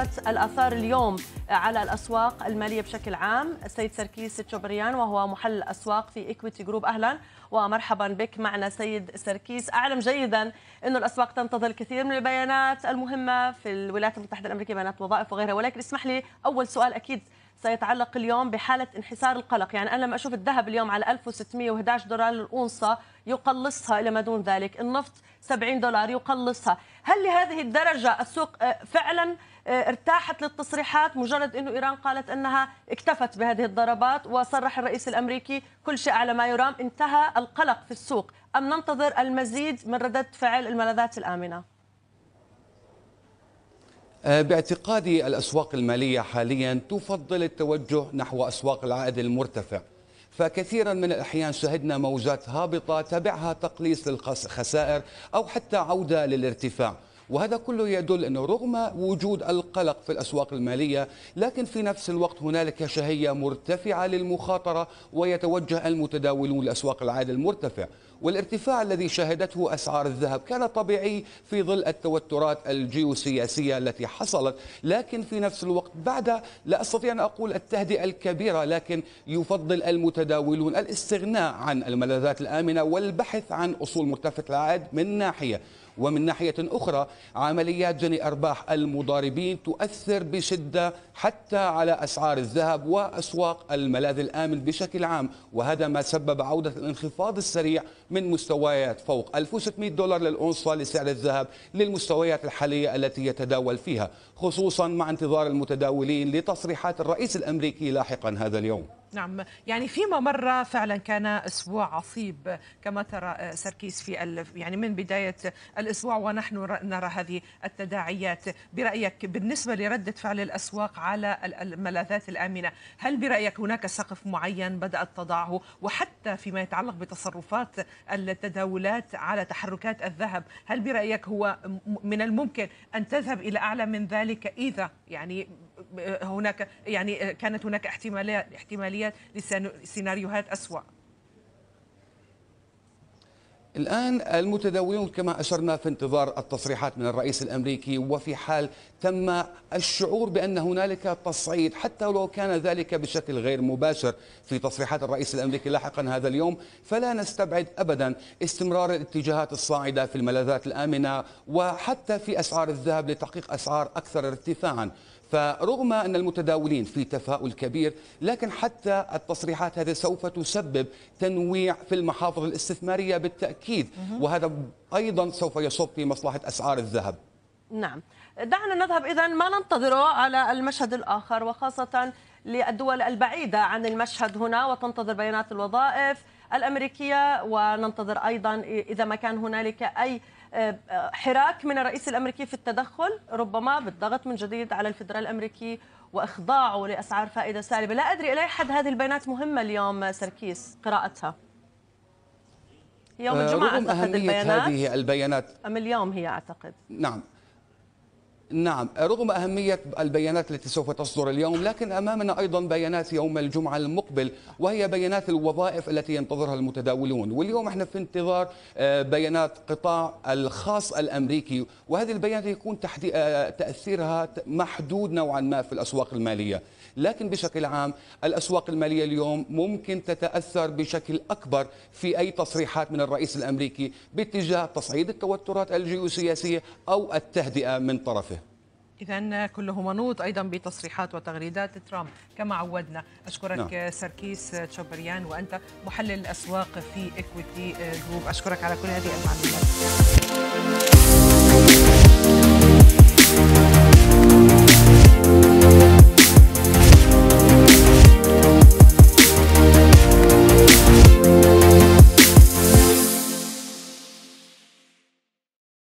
لمناقشة الآثار اليوم على الأسواق المالية بشكل عام. السيد سركيس تشوبريان وهو محلل الأسواق في إكويتي جروب أهلا ومرحبا بك معنا سيد سركيس. أعلم جيدا أن الأسواق تنتظر الكثير من البيانات المهمة في الولايات المتحدة الأمريكية بيانات وظائف وغيرها. ولكن اسمح لي أول سؤال أكيد سيتعلق اليوم بحالة انحسار القلق. يعني أنا لما أشوف الذهب اليوم على 1611 دولار الأونصة يقلصها إلى ما دون ذلك. النفط 70 دولار يقلصها. هل لهذه الدرجة السوق فعلا ارتاحت للتصريحات؟ مجرد أنه إيران قالت أنها اكتفت بهذه الضربات وصرح الرئيس الأمريكي كل شيء على ما يرام انتهى القلق في السوق. أم ننتظر المزيد من ردة فعل الملاذات الآمنة؟ باعتقادي الأسواق المالية حاليا تفضل التوجه نحو أسواق العائد المرتفع. فكثيرا من الأحيان شهدنا موجات هابطة تبعها تقليص للخسائر أو حتى عودة للارتفاع. وهذا كله يدل أنه رغم وجود القلق في الأسواق المالية لكن في نفس الوقت هنالك شهية مرتفعة للمخاطرة ويتوجه المتداولون لأسواق العائد المرتفع. والارتفاع الذي شهدته أسعار الذهب كان طبيعي في ظل التوترات الجيوسياسية التي حصلت لكن في نفس الوقت بعد لا أستطيع أن أقول التهدئة الكبيرة لكن يفضل المتداولون الاستغناء عن الملاذات الآمنة والبحث عن أصول مرتفعة العائد من ناحية. ومن ناحية أخرى عمليات جني أرباح المضاربين تؤثر بشدة حتى على أسعار الذهب وأسواق الملاذ الآمن بشكل عام. وهذا ما سبب عودة الانخفاض السريع من مستويات فوق 1600 دولار للأونصة لسعر الذهب للمستويات الحالية التي يتداول فيها خصوصا مع انتظار المتداولين لتصريحات الرئيس الأمريكي لاحقا هذا اليوم. نعم. يعني فيما مر فعلا كان أسبوع عصيب كما ترى سركيس في يعني من بداية الأسبوع ونحن نرى هذه التداعيات. برأيك بالنسبة لردة فعل الأسواق على الملاذات الآمنة هل برأيك هناك سقف معين بدأت تضعه؟ وحتى فيما يتعلق بتصرفات التداولات على تحركات الذهب هل برأيك هو من الممكن أن تذهب إلى أعلى من ذلك إذا يعني هناك يعني كانت هناك احتمالات احتماليات لسيناريوهات أسوأ. الآن المتداولون كما أشرنا في انتظار التصريحات من الرئيس الأمريكي وفي حال تم الشعور بأن هنالك تصعيد حتى لو كان ذلك بشكل غير مباشر في تصريحات الرئيس الأمريكي لاحقا هذا اليوم فلا نستبعد أبدا استمرار الاتجاهات الصاعدة في الملاذات الآمنة وحتى في أسعار الذهب لتحقيق أسعار أكثر ارتفاعا. فرغم أن المتداولين في تفاؤل كبير لكن حتى التصريحات هذه سوف تسبب تنويع في المحافظ الاستثمارية بالتأكيد وهذا أيضا سوف يصب في مصلحة أسعار الذهب. نعم. دعنا نذهب إذا. ما ننتظره على المشهد الآخر وخاصة للدول البعيدة عن المشهد هنا وتنتظر بيانات الوظائف الأمريكية وننتظر أيضا إذا ما كان هنالك أي حراك من الرئيس الأمريكي في التدخل. ربما بالضغط من جديد على الفدرال الأمريكي وإخضاعه لأسعار فائدة سالبة، لا أدري إلى حد هذه البيانات مهمة اليوم سركيس قراءتها. يوم الجمعة أعتقد البيانات. هذه البيانات. أم اليوم هي أعتقد. نعم. نعم رغم أهمية البيانات التي سوف تصدر اليوم لكن أمامنا أيضا بيانات يوم الجمعة المقبل وهي بيانات الوظائف التي ينتظرها المتداولون. واليوم إحنا في انتظار بيانات قطاع الخاص الأمريكي وهذه البيانات يكون تأثيرها محدود نوعا ما في الأسواق المالية. لكن بشكل عام الأسواق المالية اليوم ممكن تتأثر بشكل أكبر في أي تصريحات من الرئيس الأمريكي باتجاه تصعيد التوترات الجيوسياسية أو التهدئة من طرفه. إذا كله منوط أيضا بتصريحات وتغريدات ترامب. كما عودنا أشكرك نعم. سركيس تشوبريان وأنت محلل الأسواق في إكويتي جروب أشكرك على كل هذه المعلومات.